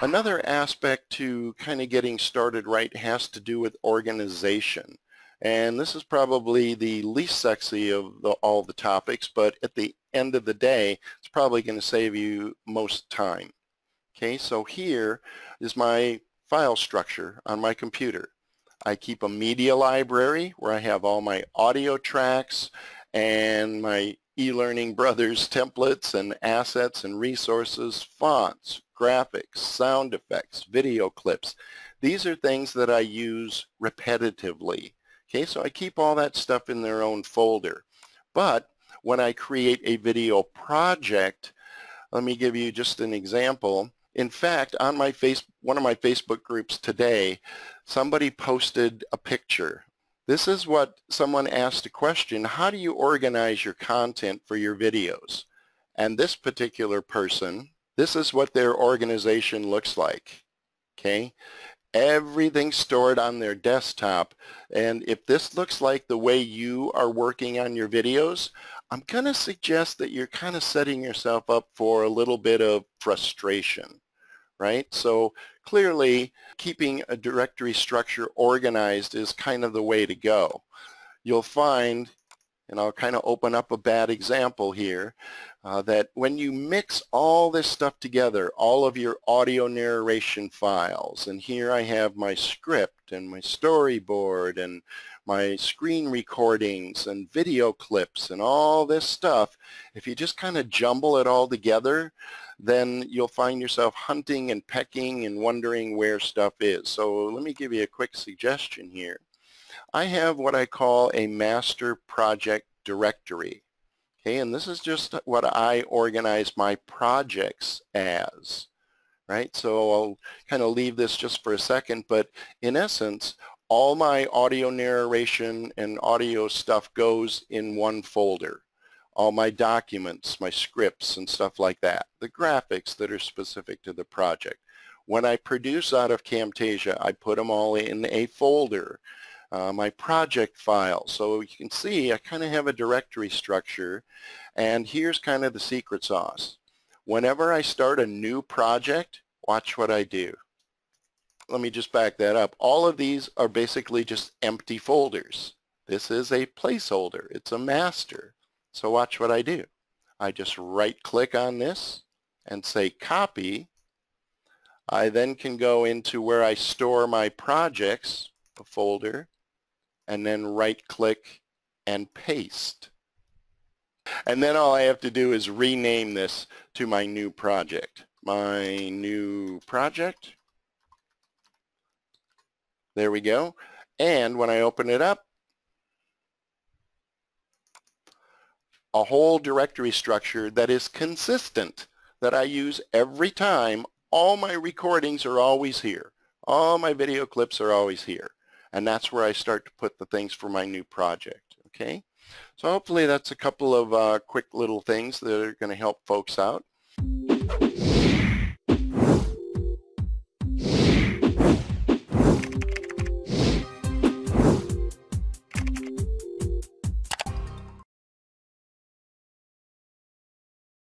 Another aspect to kind of getting started right has to do with organization. And this is probably the least sexy of the, all the topics, but at the end of the day, it's probably going to save you most time. Okay, so here is my file structure on my computer. I keep a media library where I have all my audio tracks and my eLearning Brothers templates and assets and resources, fonts, graphics, sound effects, video clips. These are things that I use repetitively. Okay, so I keep all that stuff in their own folder. But when I create a video project, let me give you just an example. In fact, on my face, one of my Facebook groups today, somebody posted a picture. This is what someone asked a question, how do you organize your content for your videos? And this particular person, this is what their organization looks like. Okay, everything stored on their desktop. And if this looks like the way you are working on your videos, I'm going to suggest that you're kind of setting yourself up for a little bit of frustration, right? So clearly keeping a directory structure organized is kind of the way to go. You'll find and I'll kind of open up a bad example here, uh, that when you mix all this stuff together, all of your audio narration files, and here I have my script and my storyboard and my screen recordings and video clips and all this stuff, if you just kind of jumble it all together, then you'll find yourself hunting and pecking and wondering where stuff is. So let me give you a quick suggestion here. I have what I call a master project directory. Okay, and this is just what I organize my projects as, right? So I'll kind of leave this just for a second, but in essence, all my audio narration and audio stuff goes in one folder. All my documents, my scripts and stuff like that. The graphics that are specific to the project. When I produce out of Camtasia, I put them all in a folder uh, my project file. So you can see I kind of have a directory structure and here's kind of the secret sauce. Whenever I start a new project, watch what I do. Let me just back that up. All of these are basically just empty folders. This is a placeholder. It's a master. So watch what I do. I just right click on this and say copy. I then can go into where I store my projects, a folder, and then right click and paste. And then all I have to do is rename this to my new project. My new project. There we go. And when I open it up, a whole directory structure that is consistent that I use every time. All my recordings are always here. All my video clips are always here and that's where I start to put the things for my new project. Okay, so hopefully that's a couple of uh, quick little things that are going to help folks out.